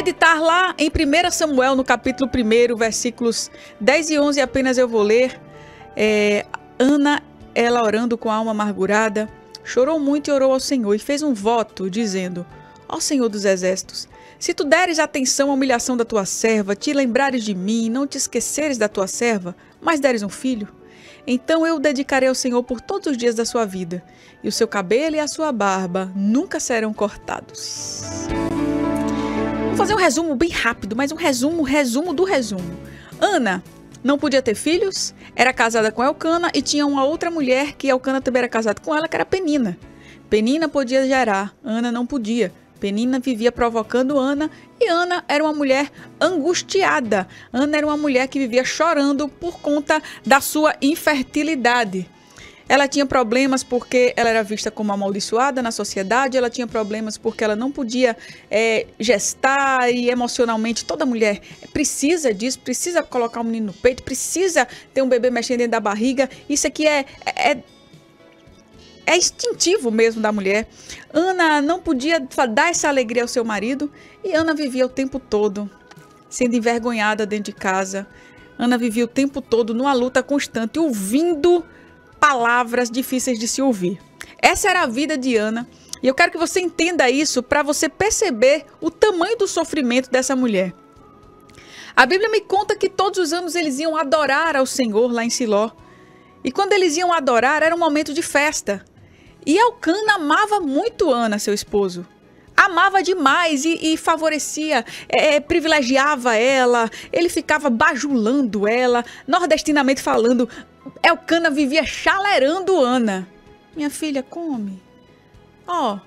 meditar lá em 1 Samuel, no capítulo 1, versículos 10 e 11, apenas eu vou ler. É, Ana, ela orando com a alma amargurada, chorou muito e orou ao Senhor e fez um voto, dizendo: Ó Senhor dos exércitos, se tu deres atenção à humilhação da tua serva, te lembrares de mim, não te esqueceres da tua serva, mas deres um filho, então eu o dedicarei ao Senhor por todos os dias da sua vida, e o seu cabelo e a sua barba nunca serão cortados. Vou fazer um resumo bem rápido, mas um resumo, resumo do resumo. Ana não podia ter filhos, era casada com Elcana e tinha uma outra mulher que Elcana também era casado com ela, que era Penina. Penina podia gerar, Ana não podia. Penina vivia provocando Ana e Ana era uma mulher angustiada. Ana era uma mulher que vivia chorando por conta da sua infertilidade. Ela tinha problemas porque ela era vista como amaldiçoada na sociedade, ela tinha problemas porque ela não podia é, gestar e emocionalmente toda mulher precisa disso, precisa colocar o um menino no peito, precisa ter um bebê mexendo dentro da barriga. Isso aqui é, é é instintivo mesmo da mulher. Ana não podia dar essa alegria ao seu marido e Ana vivia o tempo todo sendo envergonhada dentro de casa. Ana vivia o tempo todo numa luta constante, ouvindo palavras difíceis de se ouvir. Essa era a vida de Ana. E eu quero que você entenda isso para você perceber o tamanho do sofrimento dessa mulher. A Bíblia me conta que todos os anos eles iam adorar ao Senhor lá em Siló. E quando eles iam adorar, era um momento de festa. E Elcana amava muito Ana, seu esposo. Amava demais e, e favorecia, é, é, privilegiava ela, ele ficava bajulando ela, nordestinamente falando. Elcana vivia chalerando Ana. Minha filha, come. Ó, oh,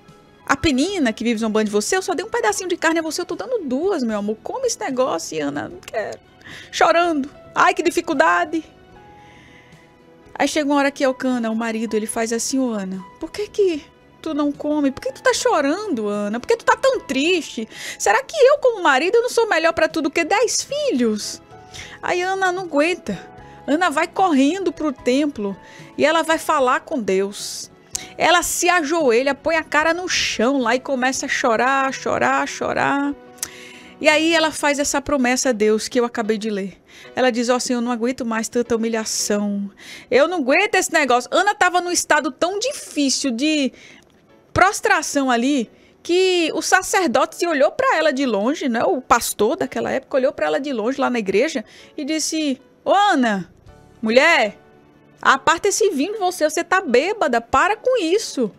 a penina que vive zombando de você, eu só dei um pedacinho de carne a você, eu tô dando duas, meu amor. Come esse negócio, Ana, não quero. Chorando. Ai, que dificuldade. Aí chega uma hora que Elcana, o marido, ele faz assim, ô Ana, por que que tu não come? Por que tu tá chorando, Ana? Por que tu tá tão triste? Será que eu, como marido, não sou melhor para tudo que dez filhos? Aí Ana não aguenta. Ana vai correndo pro templo e ela vai falar com Deus. Ela se ajoelha, põe a cara no chão lá e começa a chorar, chorar, chorar. E aí ela faz essa promessa a Deus que eu acabei de ler. Ela diz: Ó oh, Senhor, eu não aguento mais tanta humilhação. Eu não aguento esse negócio. Ana estava num estado tão difícil de prostração ali que o sacerdote olhou para ela de longe, né? O pastor daquela época olhou para ela de longe lá na igreja e disse: Ô Ana, mulher, aparta esse vinho de você, você tá bêbada, para com isso.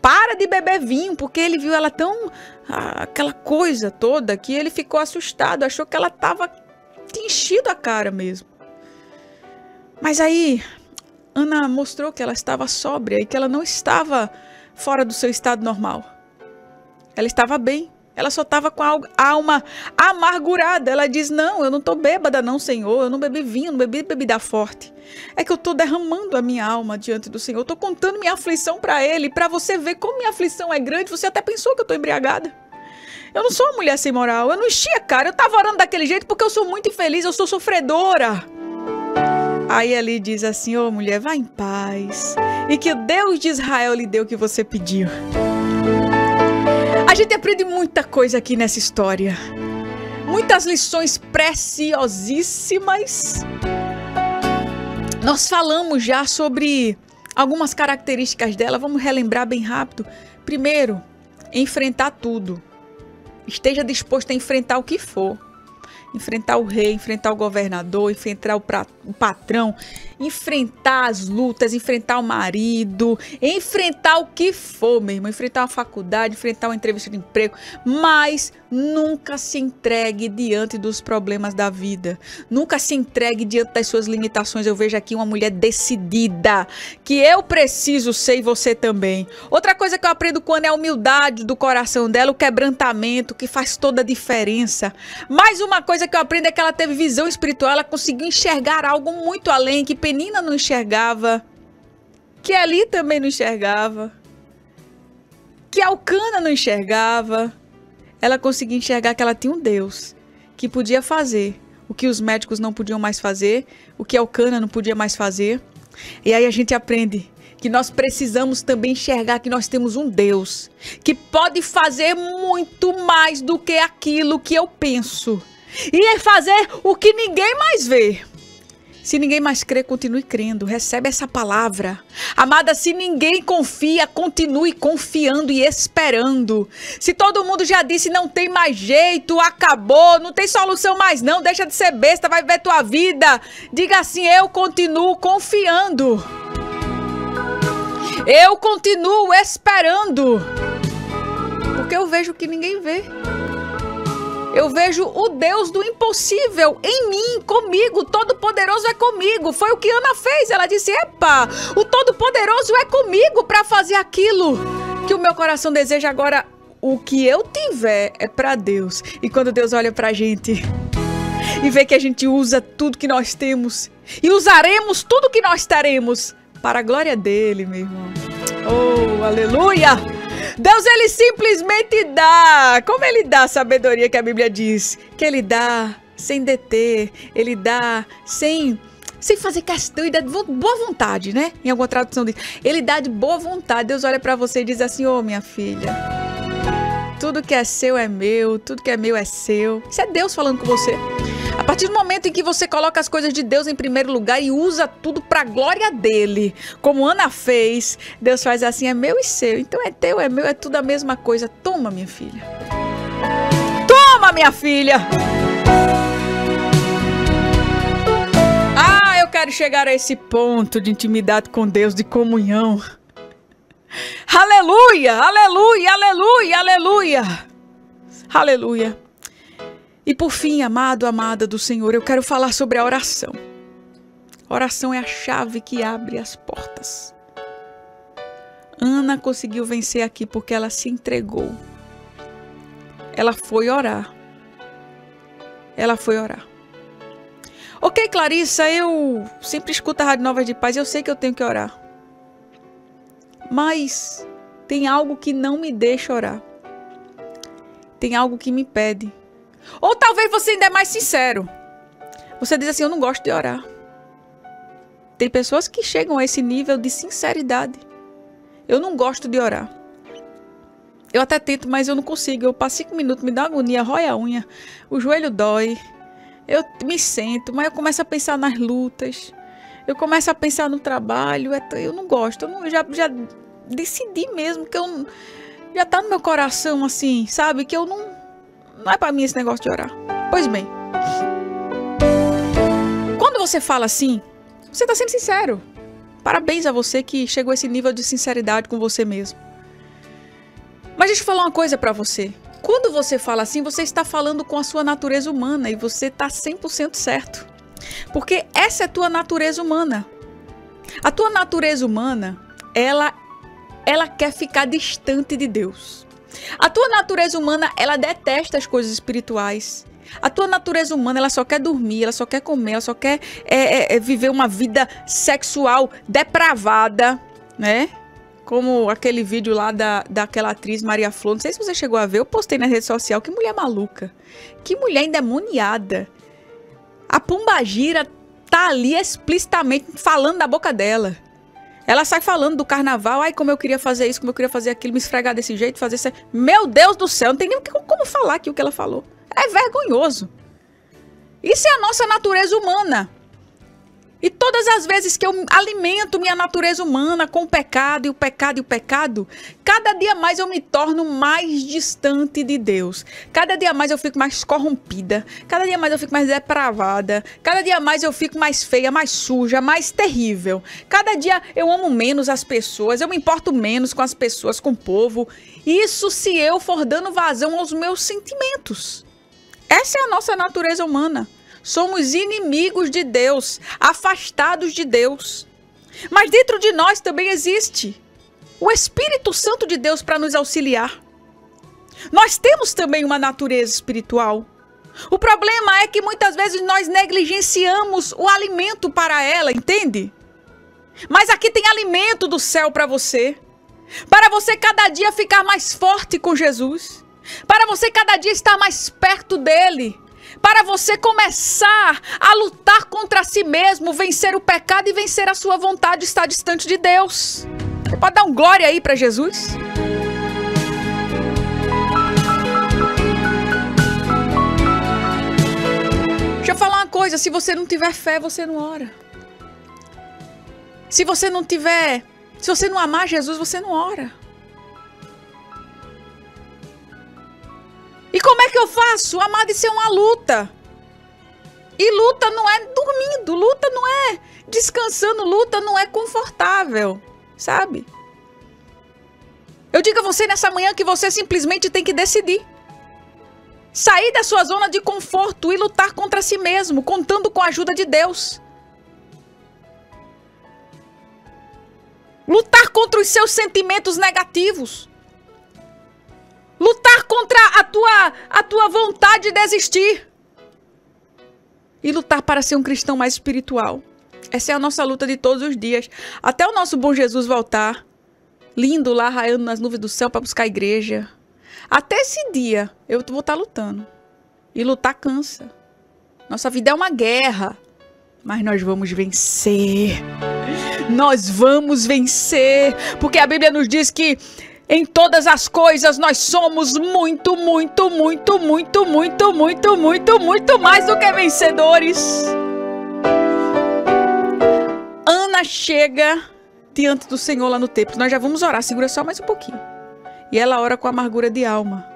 Para de beber vinho, porque ele viu ela tão. Aquela coisa toda que ele ficou assustado, achou que ela tava enchido a cara mesmo. Mas aí, Ana mostrou que ela estava sóbria e que ela não estava fora do seu estado normal. Ela estava bem. Ela só estava com a alma amargurada. Ela diz: Não, eu não estou bêbada, não, Senhor. Eu não bebi vinho, não bebi bebida forte. É que eu estou derramando a minha alma diante do Senhor. Estou contando minha aflição para Ele. Para você ver como minha aflição é grande, você até pensou que eu estou embriagada. Eu não sou uma mulher sem moral. Eu não enchi a cara. Eu tava orando daquele jeito porque eu sou muito infeliz. Eu sou sofredora. Aí ele diz assim: Ô oh, mulher, vá em paz. E que o Deus de Israel lhe deu o que você pediu. A gente aprende muita coisa aqui nessa história. Muitas lições preciosíssimas. Nós falamos já sobre algumas características dela. Vamos relembrar bem rápido. Primeiro, enfrentar tudo. Esteja disposto a enfrentar o que for. Enfrentar o rei, enfrentar o governador, enfrentar o, pra, o patrão, enfrentar as lutas, enfrentar o marido, enfrentar o que for, meu irmão, enfrentar uma faculdade, enfrentar uma entrevista de emprego, mas nunca se entregue diante dos problemas da vida. Nunca se entregue diante das suas limitações. Eu vejo aqui uma mulher decidida, que eu preciso ser e você também. Outra coisa que eu aprendo Ana é a humildade do coração dela, o quebrantamento, que faz toda a diferença. Mais uma coisa que eu aprendo é que ela teve visão espiritual, ela conseguiu enxergar algo muito além que Penina não enxergava, que ali também não enxergava, que Alcana não enxergava. Ela conseguia enxergar que ela tinha um Deus que podia fazer o que os médicos não podiam mais fazer, o que Alcana não podia mais fazer. E aí a gente aprende que nós precisamos também enxergar que nós temos um Deus que pode fazer muito mais do que aquilo que eu penso e é fazer o que ninguém mais vê. Se ninguém mais crê, continue crendo. Recebe essa palavra. Amada, se ninguém confia, continue confiando e esperando. Se todo mundo já disse não tem mais jeito, acabou, não tem solução mais não, deixa de ser besta, vai ver tua vida. Diga assim: eu continuo confiando. Eu continuo esperando. Porque eu vejo que ninguém vê. Eu vejo o Deus do impossível em mim, comigo. Todo-Poderoso é comigo. Foi o que Ana fez. Ela disse: Epa, o Todo-Poderoso é comigo para fazer aquilo que o meu coração deseja agora. O que eu tiver é para Deus. E quando Deus olha para a gente e vê que a gente usa tudo que nós temos e usaremos tudo que nós teremos para a glória dele, meu irmão. Oh, aleluia! Deus, ele simplesmente dá. Como ele dá a sabedoria que a Bíblia diz? Que ele dá sem deter, ele dá sem sem fazer questão e dá de boa vontade, né? Em alguma tradução diz. Ele dá de boa vontade. Deus olha para você e diz assim: "Ô, oh, minha filha, tudo que é seu é meu, tudo que é meu é seu". Isso é Deus falando com você. A partir do momento em que você coloca as coisas de Deus em primeiro lugar e usa tudo para a glória dele, como Ana fez, Deus faz assim: é meu e seu. Então é teu, é meu, é tudo a mesma coisa. Toma, minha filha. Toma, minha filha. Ah, eu quero chegar a esse ponto de intimidade com Deus, de comunhão. Aleluia, aleluia, aleluia, aleluia. Aleluia. E por fim, amado, amada do Senhor, eu quero falar sobre a oração. oração é a chave que abre as portas. Ana conseguiu vencer aqui porque ela se entregou. Ela foi orar. Ela foi orar. Ok, Clarissa, eu sempre escuto a Rádio Novas de Paz, eu sei que eu tenho que orar. Mas tem algo que não me deixa orar. Tem algo que me pede ou talvez você ainda é mais sincero. Você diz assim: Eu não gosto de orar. Tem pessoas que chegam a esse nível de sinceridade. Eu não gosto de orar. Eu até tento, mas eu não consigo. Eu passo cinco minutos, me dá agonia, rói a unha, o joelho dói. Eu me sento, mas eu começo a pensar nas lutas. Eu começo a pensar no trabalho. Eu não gosto. Eu, não, eu já, já decidi mesmo que eu. Já tá no meu coração assim, sabe? Que eu não, não é para mim esse negócio de orar. Pois bem. Quando você fala assim, você está sendo sincero. Parabéns a você que chegou a esse nível de sinceridade com você mesmo. Mas deixa eu falar uma coisa para você. Quando você fala assim, você está falando com a sua natureza humana e você está 100% certo. Porque essa é a tua natureza humana. A tua natureza humana, ela ela quer ficar distante de Deus. A tua natureza humana, ela detesta as coisas espirituais. A tua natureza humana, ela só quer dormir, ela só quer comer, ela só quer é, é, é viver uma vida sexual depravada, né? Como aquele vídeo lá da, daquela atriz Maria Flor. Não sei se você chegou a ver, eu postei na rede social. Que mulher maluca. Que mulher endemoniada. A Pombagira tá ali explicitamente falando da boca dela. Ela sai falando do carnaval, ai, como eu queria fazer isso, como eu queria fazer aquilo, me esfregar desse jeito, fazer isso. Meu Deus do céu, não tem nem como falar aqui o que ela falou. É vergonhoso. Isso é a nossa natureza humana. E todas as vezes que eu alimento minha natureza humana com o pecado e o pecado e o pecado, cada dia mais eu me torno mais distante de Deus. Cada dia mais eu fico mais corrompida. Cada dia mais eu fico mais depravada. Cada dia mais eu fico mais feia, mais suja, mais terrível. Cada dia eu amo menos as pessoas, eu me importo menos com as pessoas, com o povo. Isso se eu for dando vazão aos meus sentimentos. Essa é a nossa natureza humana. Somos inimigos de Deus, afastados de Deus. Mas dentro de nós também existe o Espírito Santo de Deus para nos auxiliar. Nós temos também uma natureza espiritual. O problema é que muitas vezes nós negligenciamos o alimento para ela, entende? Mas aqui tem alimento do céu para você. Para você cada dia ficar mais forte com Jesus. Para você cada dia estar mais perto dele para você começar a lutar contra si mesmo, vencer o pecado e vencer a sua vontade, estar distante de Deus. Você pode dar um glória aí para Jesus? Deixa eu falar uma coisa: se você não tiver fé, você não ora. Se você não tiver. Se você não amar Jesus, você não ora. E como é que eu faço? Amar de ser uma luta. E luta não é dormindo, luta não é descansando, luta não é confortável, sabe? Eu digo a você nessa manhã que você simplesmente tem que decidir. Sair da sua zona de conforto e lutar contra si mesmo, contando com a ajuda de Deus. Lutar contra os seus sentimentos negativos. Lutar contra a tua, a tua vontade de desistir. E lutar para ser um cristão mais espiritual. Essa é a nossa luta de todos os dias. Até o nosso bom Jesus voltar. Lindo lá, raiando nas nuvens do céu para buscar a igreja. Até esse dia, eu vou estar lutando. E lutar cansa. Nossa vida é uma guerra. Mas nós vamos vencer. Nós vamos vencer. Porque a Bíblia nos diz que em todas as coisas nós somos muito, muito, muito, muito, muito, muito, muito, muito mais do que vencedores. Ana chega diante do Senhor lá no templo. Nós já vamos orar, segura só mais um pouquinho. E ela ora com amargura de alma.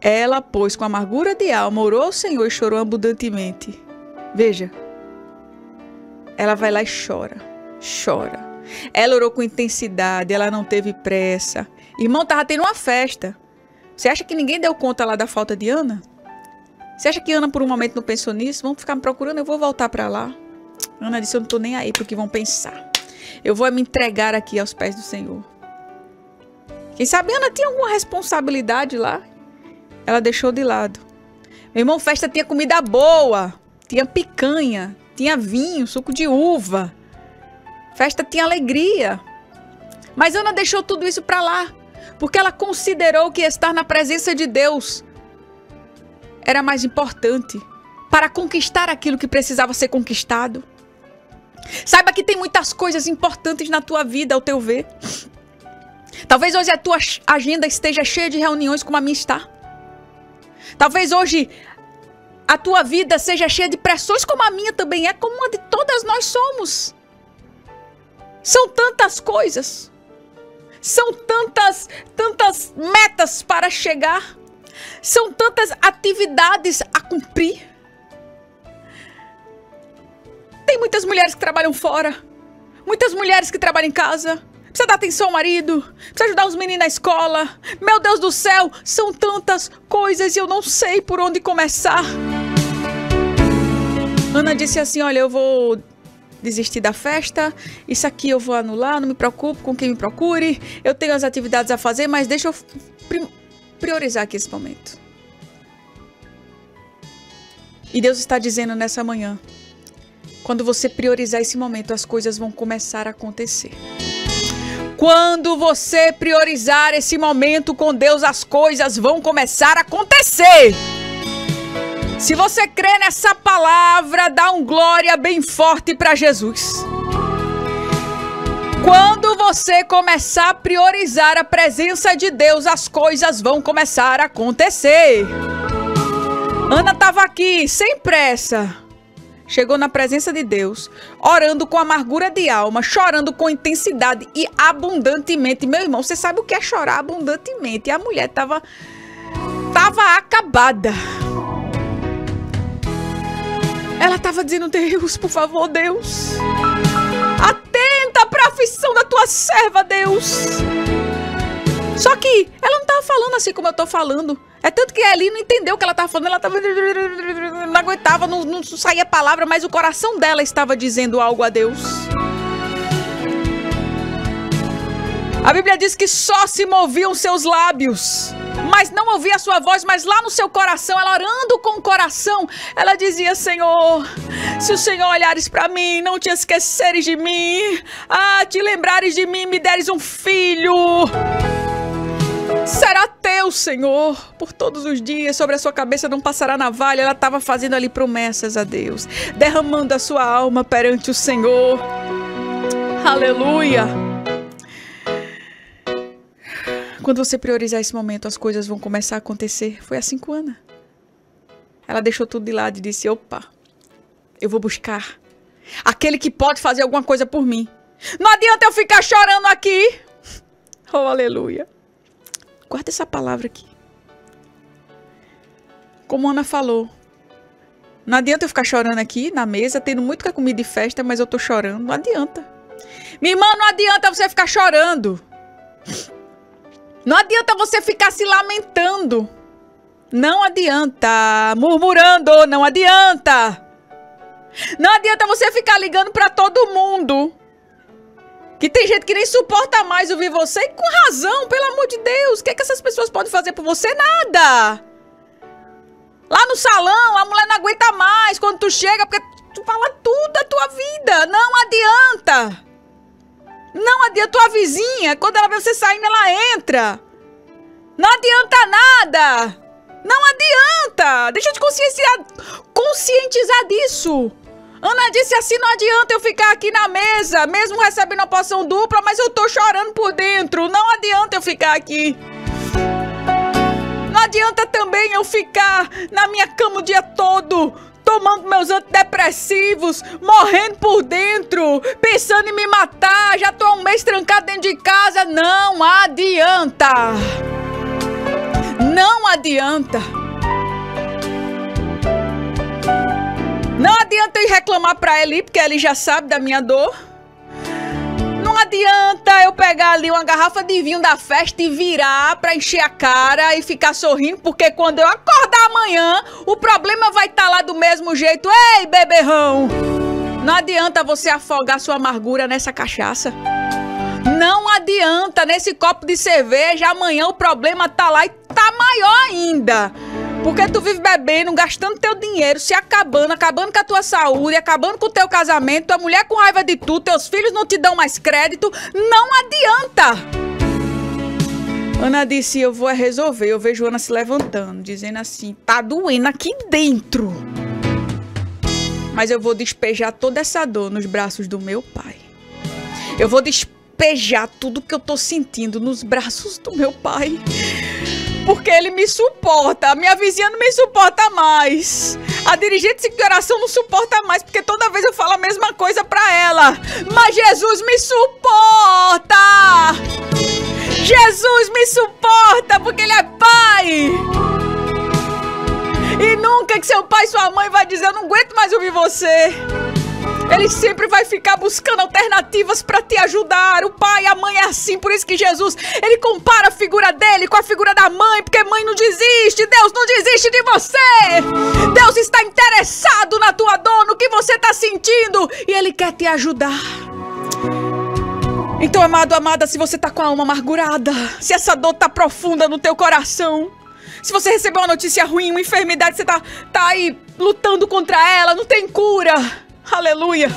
Ela, pois, com amargura de alma, orou ao Senhor e chorou abundantemente. Veja, ela vai lá e chora, chora. Ela orou com intensidade, ela não teve pressa. Irmão, tava tendo uma festa. Você acha que ninguém deu conta lá da falta de Ana? Você acha que Ana por um momento não pensou nisso? Vamos ficar me procurando, eu vou voltar para lá. Ana disse: Eu não tô nem aí pro que vão pensar. Eu vou me entregar aqui aos pés do Senhor. Quem sabe Ana tinha alguma responsabilidade lá? Ela deixou de lado. Meu irmão, festa tinha comida boa, tinha picanha, tinha vinho, suco de uva. Festa tinha alegria. Mas Ana deixou tudo isso para lá porque ela considerou que estar na presença de Deus era mais importante para conquistar aquilo que precisava ser conquistado. Saiba que tem muitas coisas importantes na tua vida, ao teu ver. Talvez hoje a tua agenda esteja cheia de reuniões como a minha está. Talvez hoje a tua vida seja cheia de pressões como a minha também é, como uma de todas nós somos. São tantas coisas. São tantas, tantas metas para chegar. São tantas atividades a cumprir. Tem muitas mulheres que trabalham fora. Muitas mulheres que trabalham em casa. Precisa dar atenção ao marido. Precisa ajudar os meninos na escola. Meu Deus do céu, são tantas coisas e eu não sei por onde começar. Ana disse assim: Olha, eu vou desistir da festa, isso aqui eu vou anular, não me preocupo com quem me procure, eu tenho as atividades a fazer, mas deixa eu priorizar aqui esse momento. E Deus está dizendo nessa manhã: quando você priorizar esse momento, as coisas vão começar a acontecer. Quando você priorizar esse momento com Deus, as coisas vão começar a acontecer. Se você crê nessa palavra, dá um glória bem forte para Jesus. Quando você começar a priorizar a presença de Deus, as coisas vão começar a acontecer. Ana estava aqui, sem pressa. Chegou na presença de Deus, orando com amargura de alma, chorando com intensidade e abundantemente. Meu irmão, você sabe o que é chorar abundantemente? A mulher estava tava acabada. Ela estava dizendo: Deus, por favor, Deus. Atenta para a aflição da tua serva, Deus. Só que ela não estava falando assim como eu estou falando. É tanto que ali não entendeu o que ela estava falando. Ela estava. Não aguentava, não, não saía palavra, mas o coração dela estava dizendo algo a Deus. A Bíblia diz que só se moviam seus lábios mas não ouvia a sua voz, mas lá no seu coração, ela orando com o coração, ela dizia: Senhor, se o Senhor olhares para mim, não te esqueceres de mim, ah, te lembrares de mim, me deres um filho. Será teu, Senhor, por todos os dias, sobre a sua cabeça não passará navalha. Ela estava fazendo ali promessas a Deus, derramando a sua alma perante o Senhor. Aleluia. Quando você priorizar esse momento, as coisas vão começar a acontecer. Foi assim com Ana. Ela deixou tudo de lado e disse: opa, eu vou buscar aquele que pode fazer alguma coisa por mim. Não adianta eu ficar chorando aqui. Oh, aleluia. Guarda essa palavra aqui. Como Ana falou, não adianta eu ficar chorando aqui na mesa, tendo muito que comida de festa, mas eu tô chorando. Não adianta. Minha irmã, não adianta você ficar chorando. Não adianta você ficar se lamentando. Não adianta. Murmurando, não adianta. Não adianta você ficar ligando para todo mundo. Que tem gente que nem suporta mais ouvir você. E com razão, pelo amor de Deus. O que, é que essas pessoas podem fazer por você? Nada. Lá no salão, a mulher não aguenta mais quando tu chega, porque tu fala tudo da tua vida. Não adianta. Não adianta tua vizinha, quando ela vê você saindo, ela entra. Não adianta nada. Não adianta. Deixa eu te conscientizar, conscientizar disso. Ana disse assim: não adianta eu ficar aqui na mesa, mesmo recebendo a poção dupla, mas eu tô chorando por dentro. Não adianta eu ficar aqui. Não adianta também eu ficar na minha cama o dia todo, tomando meus antidepressivos, morrendo por dentro, pensando em me matar. Já tô há um mês trancado dentro de casa. Não adianta. Não adianta. Não adianta eu reclamar pra ele, porque ele já sabe da minha dor. Adianta eu pegar ali uma garrafa de vinho da festa e virar pra encher a cara e ficar sorrindo, porque quando eu acordar amanhã, o problema vai estar tá lá do mesmo jeito. Ei, beberrão! Não adianta você afogar sua amargura nessa cachaça. Não adianta nesse copo de cerveja, amanhã o problema tá lá e tá maior ainda. Porque tu vive bebendo, gastando teu dinheiro, se acabando, acabando com a tua saúde, acabando com o teu casamento, tua mulher com raiva de tu, teus filhos não te dão mais crédito. Não adianta! Ana disse: Eu vou resolver. Eu vejo Ana se levantando, dizendo assim: Tá doendo aqui dentro. Mas eu vou despejar toda essa dor nos braços do meu pai. Eu vou despejar tudo que eu tô sentindo nos braços do meu pai porque ele me suporta. A minha vizinha não me suporta mais. A dirigente de oração não suporta mais, porque toda vez eu falo a mesma coisa pra ela. Mas Jesus me suporta! Jesus me suporta, porque Ele é Pai! E nunca que seu pai e sua mãe vai dizer, eu não aguento mais ouvir você. Ele sempre vai ficar buscando alternativas para te ajudar. O pai, a mãe é assim, por isso que Jesus, ele compara a figura dele com a figura da mãe, porque mãe não desiste, Deus não desiste de você. Deus está interessado na tua dor, no que você está sentindo, e ele quer te ajudar. Então, amado, amada, se você tá com a alma amargurada, se essa dor tá profunda no teu coração, se você recebeu uma notícia ruim, uma enfermidade, você tá, tá aí lutando contra ela, não tem cura. Aleluia!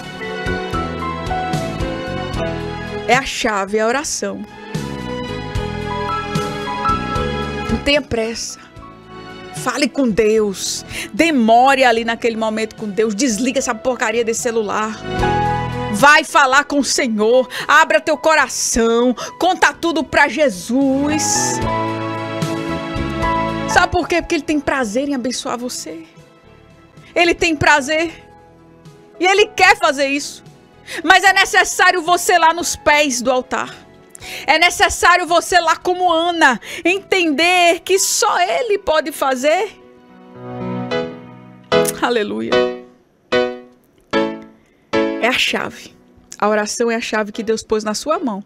É a chave, é a oração. Não tenha pressa. Fale com Deus. Demore ali naquele momento com Deus. Desliga essa porcaria desse celular. Vai falar com o Senhor. Abra teu coração. Conta tudo para Jesus. Sabe por quê? Porque Ele tem prazer em abençoar você. Ele tem prazer e ele quer fazer isso. Mas é necessário você lá nos pés do altar. É necessário você lá como Ana entender que só ele pode fazer. Aleluia. É a chave. A oração é a chave que Deus pôs na sua mão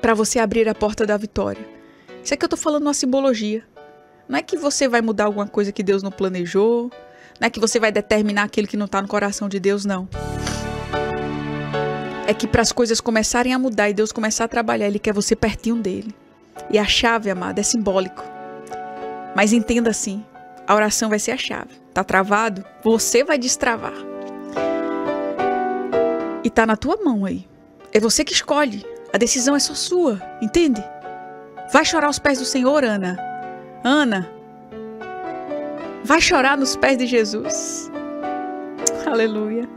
para você abrir a porta da vitória. Isso é que eu tô falando uma simbologia. Não é que você vai mudar alguma coisa que Deus não planejou, não é que você vai determinar aquilo que não está no coração de Deus, não. É que para as coisas começarem a mudar e Deus começar a trabalhar, Ele quer você pertinho dele. E a chave, amada, é simbólico. Mas entenda assim: a oração vai ser a chave. Tá travado? Você vai destravar. E tá na tua mão aí. É você que escolhe. A decisão é só sua, entende? Vai chorar aos pés do Senhor, Ana. Ana, Vai chorar nos pés de Jesus. Aleluia.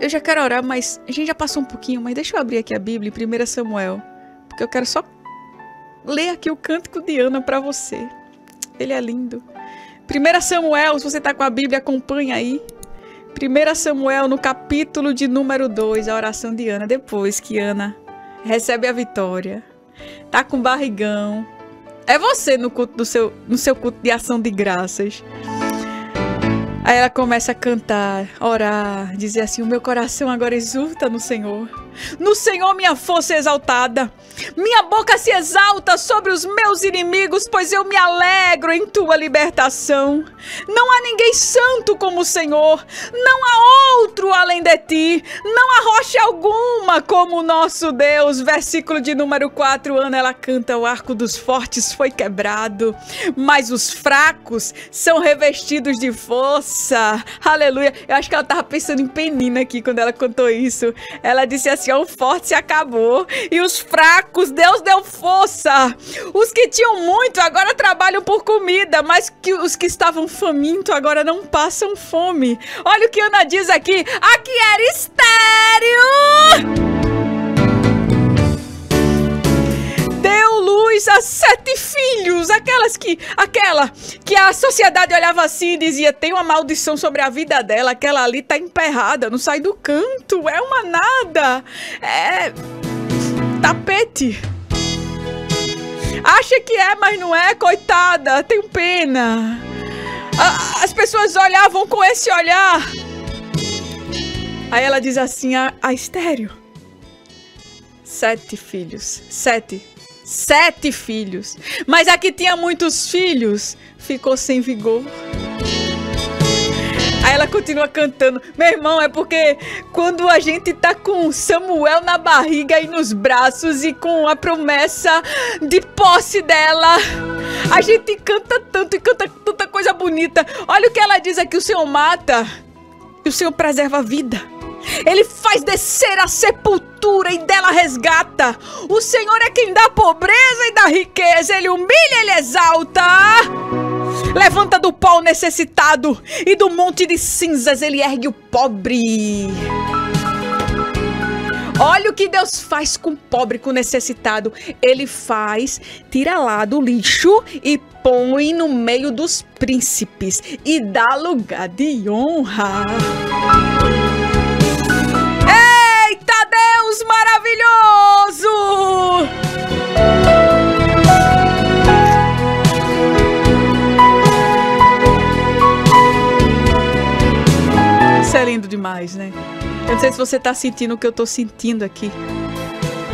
Eu já quero orar, mas a gente já passou um pouquinho, mas deixa eu abrir aqui a Bíblia em 1 Samuel, porque eu quero só ler aqui o cântico de Ana para você. Ele é lindo. 1 Samuel, se você está com a Bíblia, acompanha aí. 1 Samuel, no capítulo de número 2, a oração de Ana, depois que Ana recebe a vitória, tá com barrigão. É você no culto do seu, no seu culto de ação de graças. Aí ela começa a cantar, orar, dizer assim: O meu coração agora exulta no Senhor. No Senhor minha força é exaltada. Minha boca se exalta sobre os meus inimigos, pois eu me alegro em tua libertação. Não há ninguém santo como o Senhor. Não há outro além de ti. Não há rocha alguma como o nosso Deus. Versículo de número 4, Ana, ela canta: O arco dos fortes foi quebrado, mas os fracos são revestidos de força. Aleluia. Eu acho que ela estava pensando em Penina aqui quando ela cantou isso. Ela disse assim: o forte se acabou e os fracos, Deus deu força. Os que tinham muito agora trabalham por comida, mas que os que estavam famintos agora não passam fome. Olha o que Ana diz aqui: aqui era estéreo. Deu luz a sete filhos, aquelas que, aquela que a sociedade olhava assim e dizia tem uma maldição sobre a vida dela, aquela ali tá emperrada, não sai do canto, é uma nada, é tapete. Acha que é, mas não é, coitada, tenho pena. As pessoas olhavam com esse olhar. Aí ela diz assim: a, a estéreo. Sete filhos. Sete sete filhos. Mas a que tinha muitos filhos ficou sem vigor. Aí ela continua cantando. Meu irmão, é porque quando a gente tá com Samuel na barriga e nos braços e com a promessa de posse dela, a gente canta tanto e canta tanta coisa bonita. Olha o que ela diz aqui: o Senhor mata e o Senhor preserva a vida. Ele faz descer a sepultura e dela resgata. O Senhor é quem dá pobreza e dá riqueza. Ele humilha, ele exalta. Levanta do pó o necessitado e do monte de cinzas ele ergue o pobre. Olha o que Deus faz com o pobre, com o necessitado. Ele faz, tira lá do lixo e põe no meio dos príncipes e dá lugar de honra. Deus maravilhoso! Isso é lindo demais, né? Eu não sei se você tá sentindo o que eu tô sentindo aqui.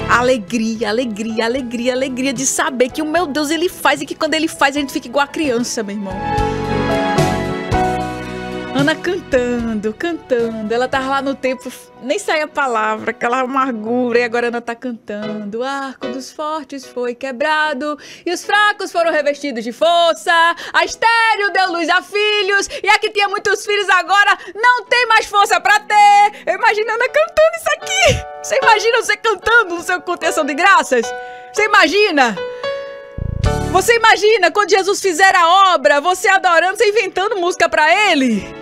Alegria, alegria, alegria, alegria de saber que o meu Deus ele faz e que quando ele faz a gente fica igual a criança, meu irmão. Ana cantando, cantando. Ela tava lá no tempo, nem saía a palavra, aquela amargura. E agora Ana tá cantando. O arco dos fortes foi quebrado e os fracos foram revestidos de força. A estéreo deu luz a filhos e a que tinha muitos filhos agora não tem mais força para ter. Eu imagino Ana cantando isso aqui. Você imagina você cantando no seu contenção de graças? Você imagina? Você imagina quando Jesus fizer a obra, você adorando, você inventando música para ele?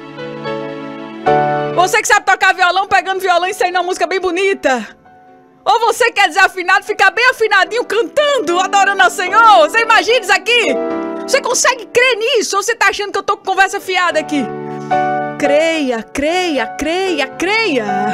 Você que sabe tocar violão, pegando violão e saindo uma música bem bonita. Ou você quer desafinado, ficar bem afinadinho, cantando, adorando ao Senhor. Você imagina isso aqui? Você consegue crer nisso? Ou você tá achando que eu tô com conversa fiada aqui? Creia, creia, creia, creia.